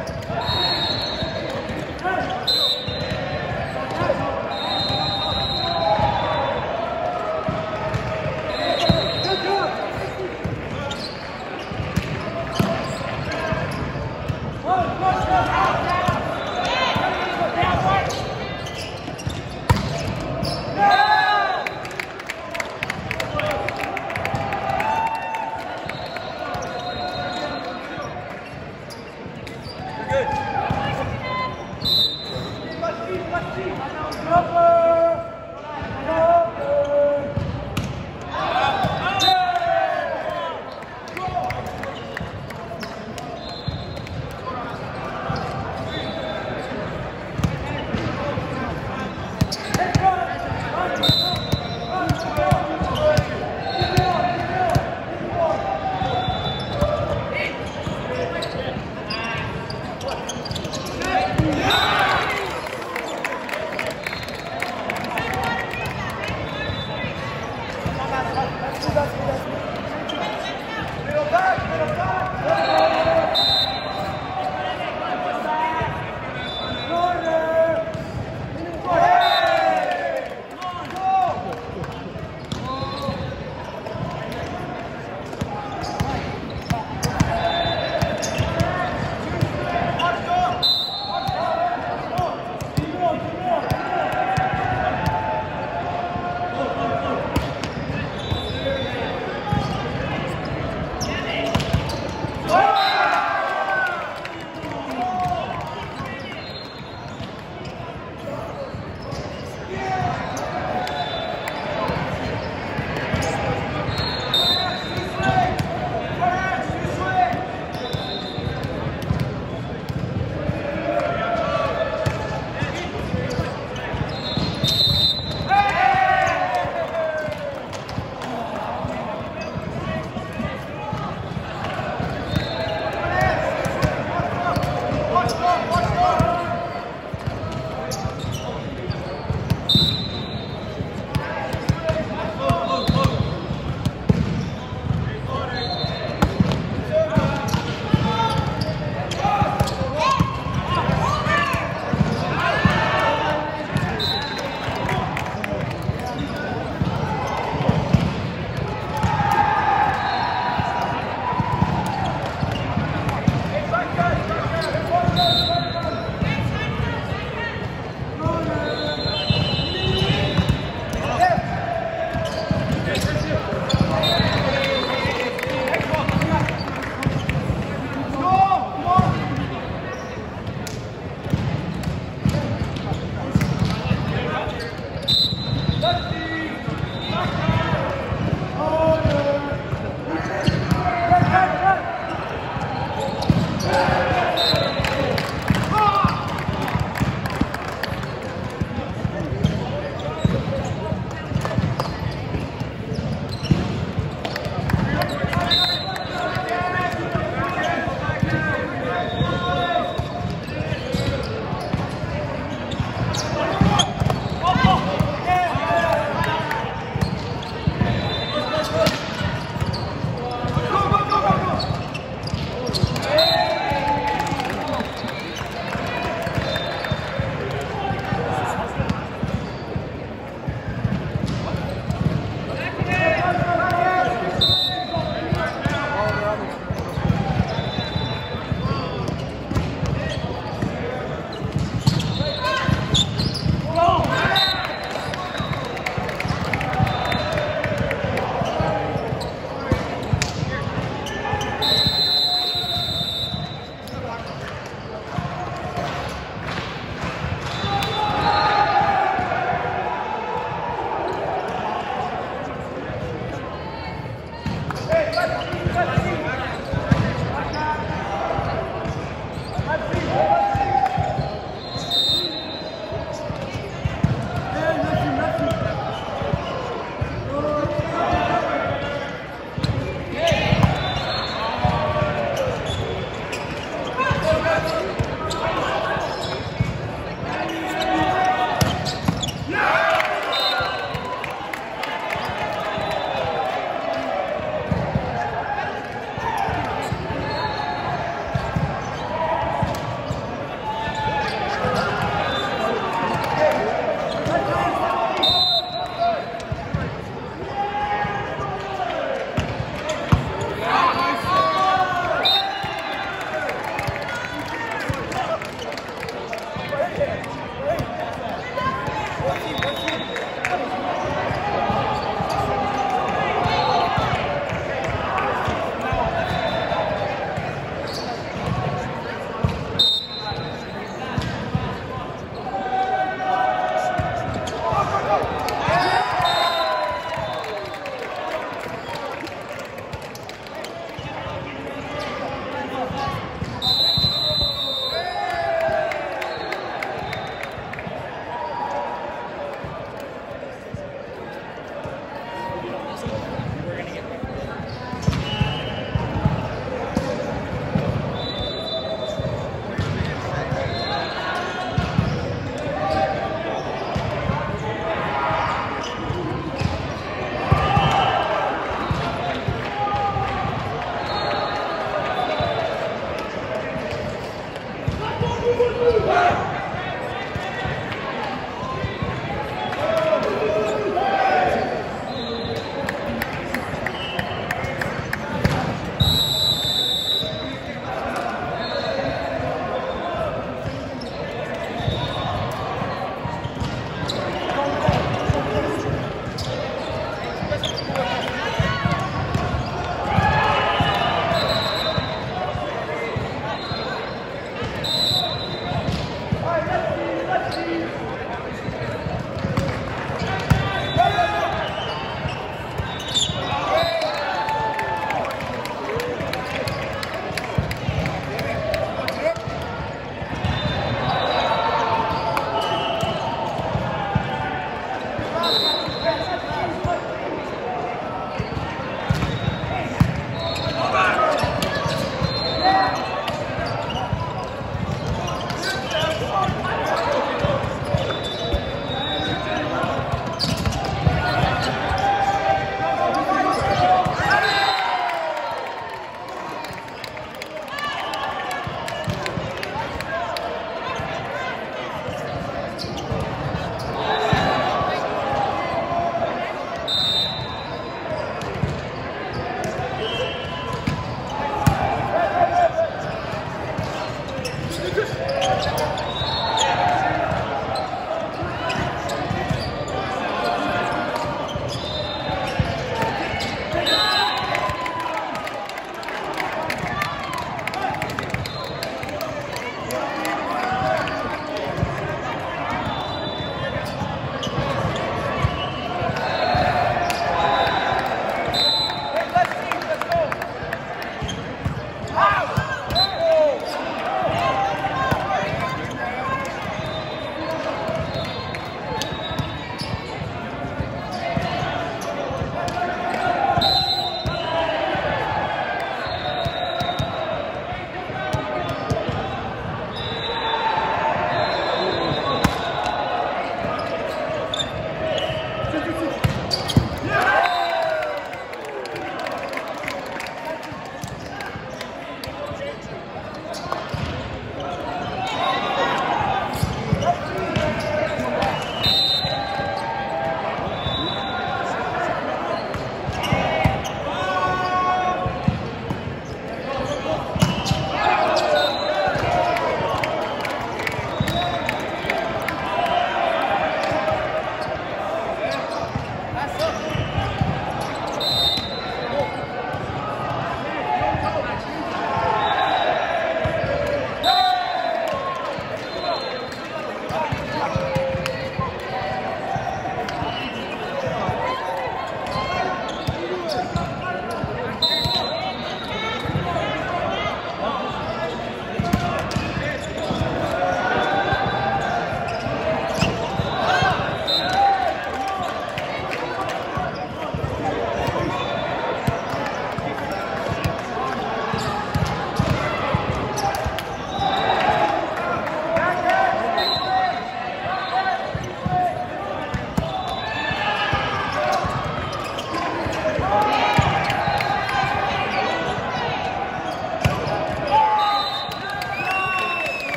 Yeah.